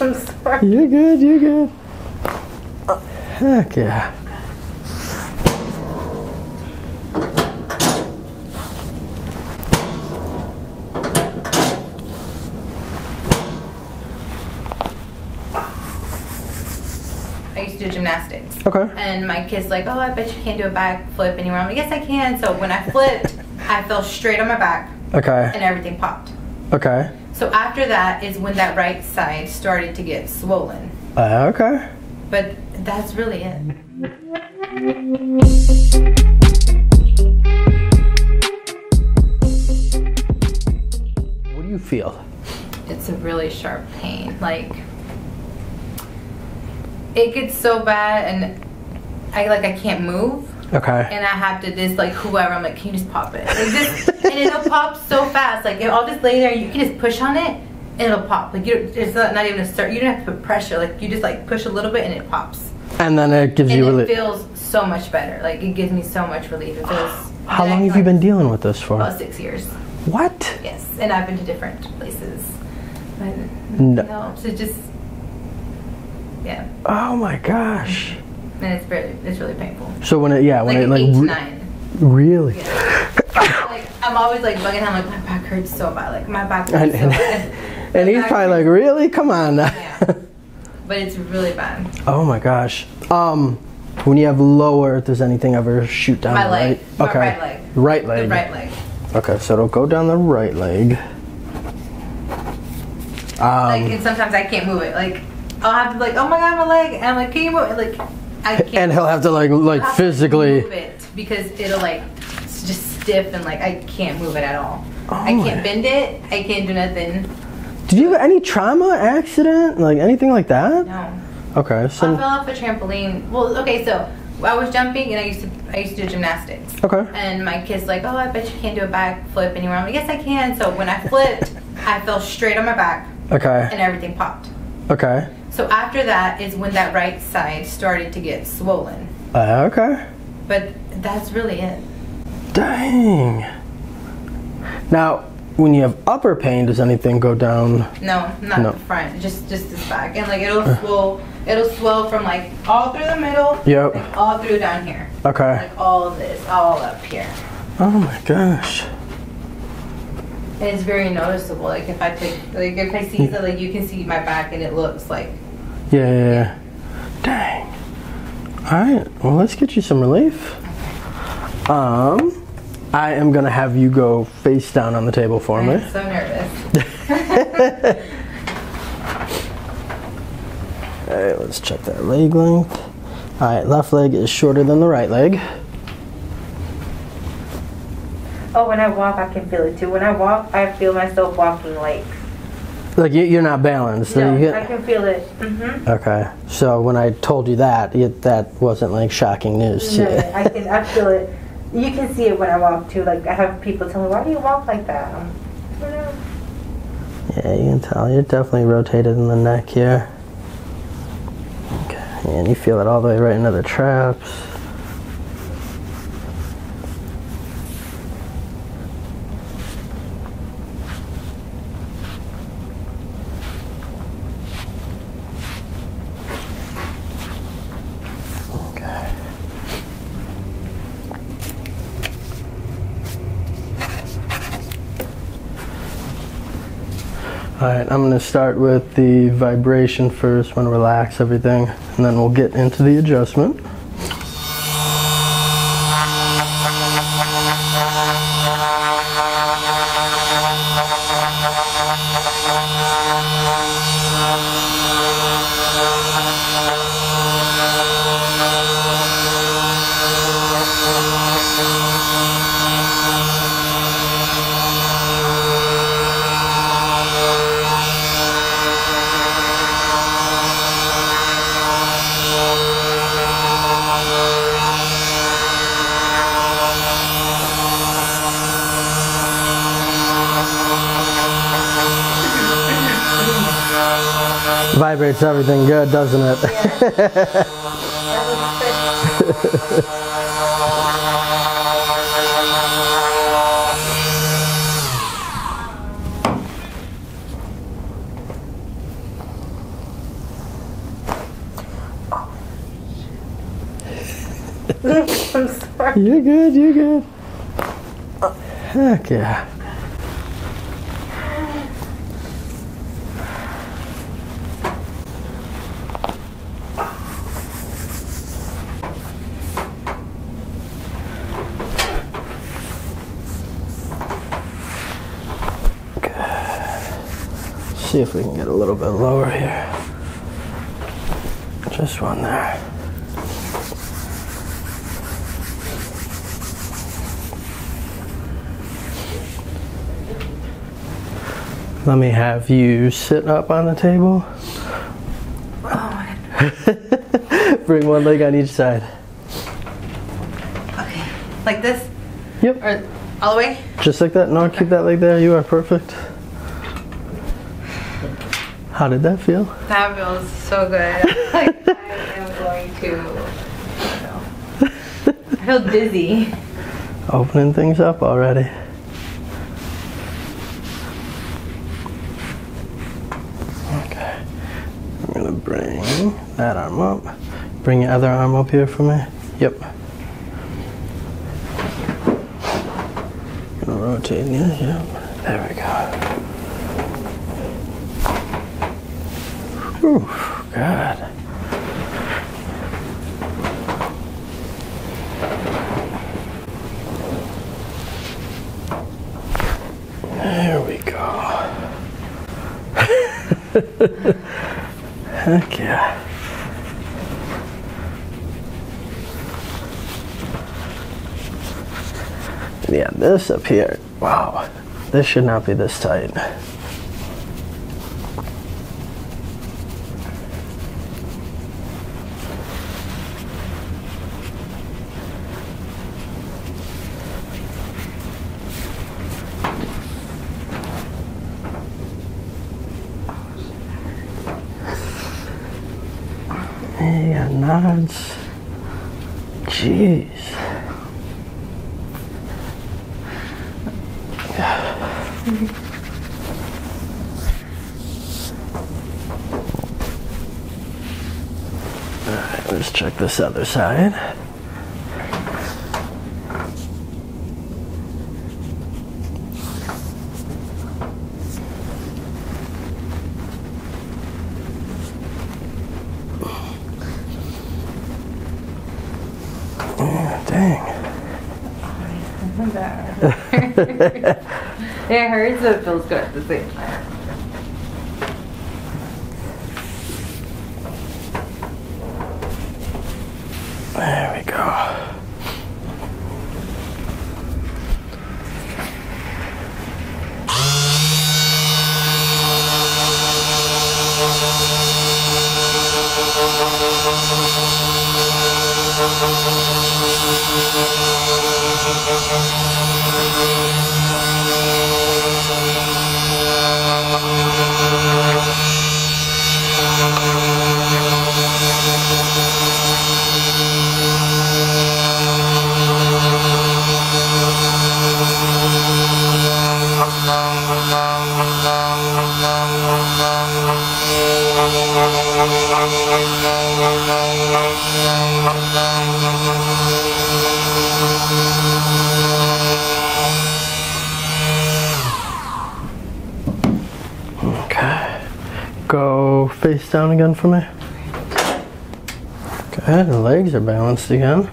I'm sorry. You're good, you're good. Heck yeah. I used to do gymnastics. Okay. And my kid's like, oh, I bet you can't do a back flip anywhere. I'm like, yes, I can. So when I flipped, I fell straight on my back Okay. and everything popped. Okay. So after that is when that right side started to get swollen. Uh, okay. But that's really it. What do you feel? It's a really sharp pain. Like it gets so bad and I like I can't move. Okay. and I have to just like whoever I'm like, can you just pop it? Like this, and it'll pop so fast. Like I'll just lay there, and you can just push on it, and it'll pop. Like you, it's not, not even a start. You don't have to put pressure. Like you just like push a little bit, and it pops. And then it gives And you it really. feels so much better. Like it gives me so much relief. It feels. How long have you been dealing with this for? About six years. What? Yes, and I've been to different places. But No. no, so just yeah, Oh my gosh. And it's very, it's really painful. So when it, yeah, when Like it like eight re- nine. really. like I'm always like bugging him like my back hurts so bad. Like my back And, so and, bad. and My he's probably like, really? Come on. Yeah. But it's really bad. oh my gosh. Um, when you have lower, does anything ever shoot down My leg. right? My okay. right leg. Right The leg. right leg. Okay, so it'll go down the right leg. Um, Like and sometimes I can't move it. Like I'll have to be like, oh my god, my leg. And I'm like, can you move it? Like. And he'll have to like like physically. move it because it'll like it's just stiff and like I can't move it at all. Oh I can't bend it. I can't do nothing. Did you have any trauma, accident, like anything like that? No. Okay, So I fell off a trampoline. Well, okay, so I was jumping and I used to I used to do gymnastics. okay, And my kid's like, oh, I bet you can't do a back flip anywhere. I'm like, yes, I can. So when I flipped, I fell straight on my back okay, and everything popped. okay, So after that is when that right side started to get swollen. uh, okay. But that's really it. Dang. Now, when you have upper pain, does anything go down? No, not No. the front, just just this back, and like it'll swell, it'll swell from like all through the middle, Yep. like all through down here, Okay. like all this, all up here. Oh my gosh. And it's very noticeable. Like if I take, like if I see that, like you can see my back, and it looks like Yeah, yeah, yeah. Dang. All right. Well, let's get you some relief. Um, I am gonna have you go face down on the table for me. I'm so nervous. All right, let's check that leg length. All right, left leg is shorter than the right leg. Oh, when I walk, I can feel it too. When I walk, I feel myself walking like. Like you- you're not balanced. No, you I can feel it. Mm-hmm. okay. So when I told you that, it, that wasn't like shocking news to No, you. I can. I feel it. You can see it when I walk too. Like I have people tell me, "Why do you walk like that?" Know. Yeah, you can tell. You're definitely rotated in the neck here. Okay, and you feel it all the way right into the traps. All right, I'm going to start with the vibration first, want to relax everything, and then we'll get into the adjustment. Vibrates everything good, doesn't it? Oh, I'm sorry. You're good, you're good. Heck yeah. See if we can get a little bit lower here. Just one there. Let me have you sit up on the table. Oh. Bring one leg on each side. Okay. Like this? Yep. Or all the way? Just like that. No, keep that leg there. You are perfect. How did that feel? That feels so good. like, I am going to. I know. I feel dizzy. Opening things up already. Okay. I'm gonna bring that arm up. Bring your other arm up here for me. Yep. Gonna rotate you. Yep. There we go. Whew, God. There we go. Heck yeah. Yeah, this up here. Wow. This should not be this tight. Alright, let's check this other side. Yeah, dang. it hurts, but it feels good at the same time. There we go. Okay. Go face down again for me. Okay, the legs are balanced again.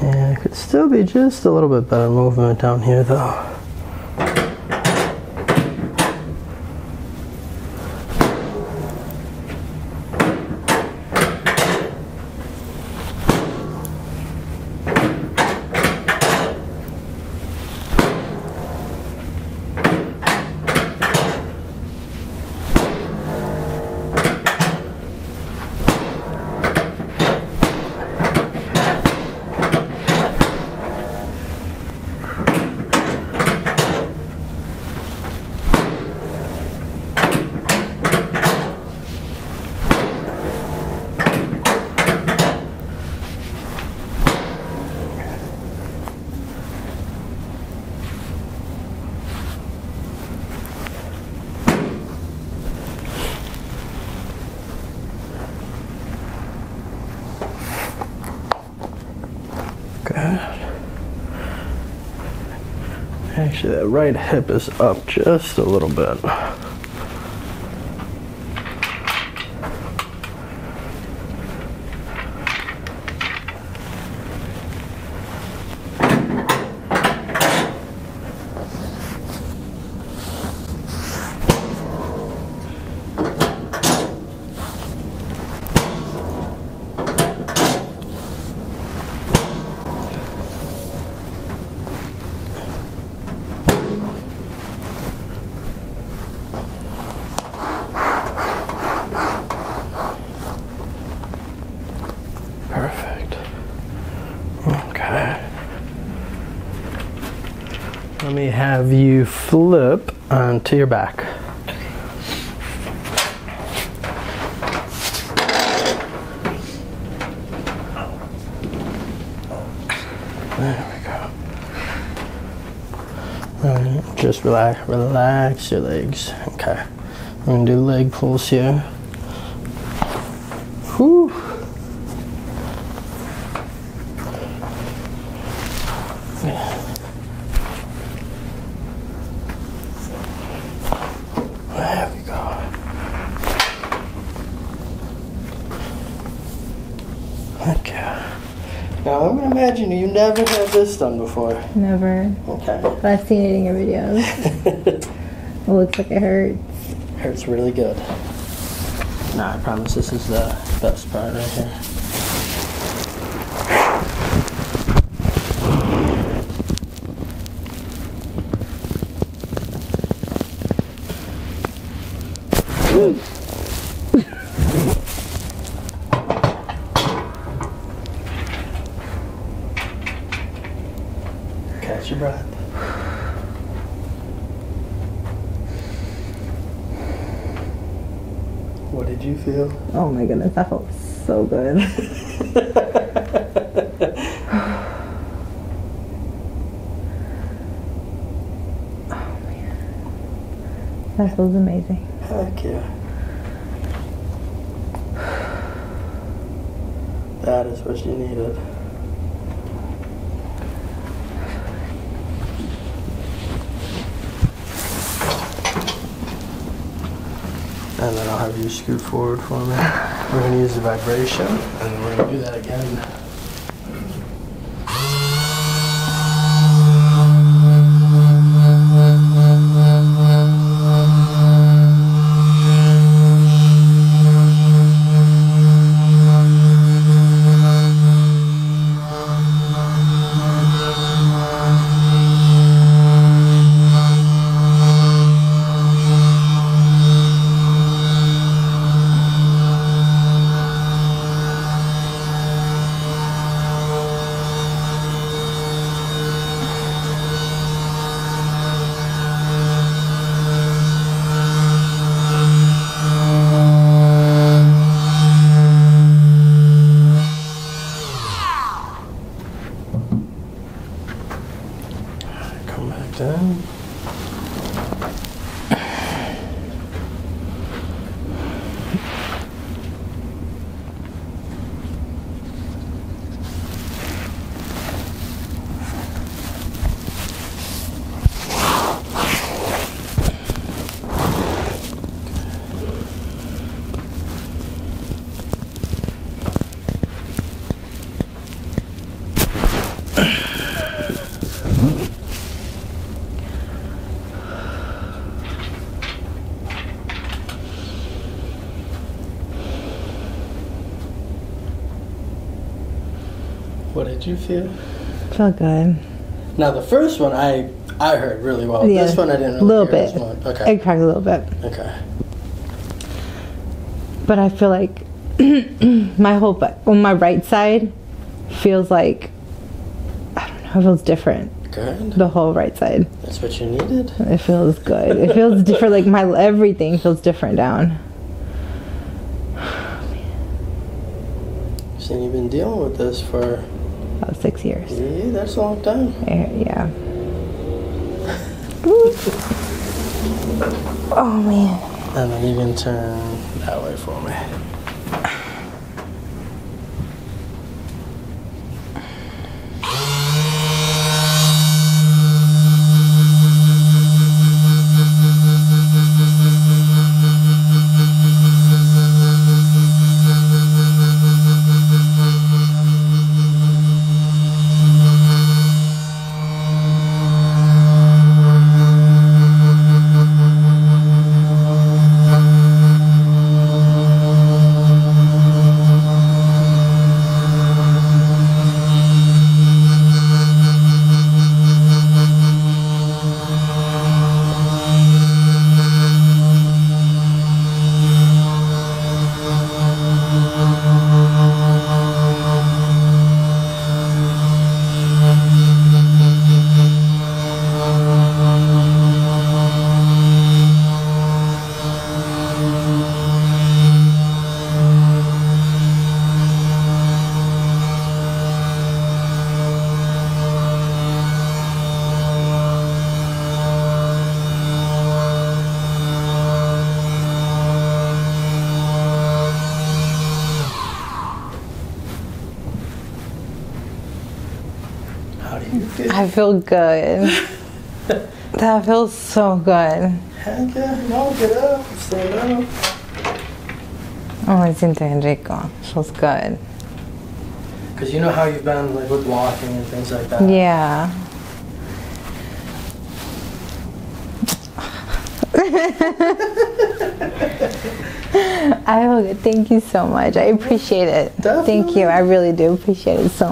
Yeah, it could still be just a little bit better movement down here though. Actually, that right hip is up just a little bit. Have you flip onto your back. There we go. Just relax, relax your legs. Okay. I'm gonna do leg pulls here. Whew. Okay. Now I'm gonna imagine you never had this done before. Never. Okay. But I've seen it in your videos. it looks like it hurts. hurts really good. Nah, I promise this is the best part right here. Catch your breath. What did you feel? Oh my goodness, that felt so good. oh man. That feels amazing. Heck yeah. That is what you needed. And then I'll have you scoot forward for me. We're going to use the vibration, and we're going to do that again. Come What did you feel? Felt good. Now the first one I I heard really well. Yeah, This one I didn't a really little bit. Okay. It cracked a little bit. Okay. But I feel like my whole ba- on my right side feels like I don't know, it feels different. Good. The whole right side. That's what you needed. It feels good. It feels different like my everything feels different down. So you've been dealing with this for About 6 years. yeah, that's a long time. Yeah. oh man. And then you can turn that way for me. How do you feel? I feel good. that feels so good. Heck yeah, no, get up, stand up. Oh, me siento bien rico. Feels good. Because you know how you've been like with walking and things like that. Yeah. I feel good. Thank you so much. I appreciate it. Thank you. I really do appreciate it so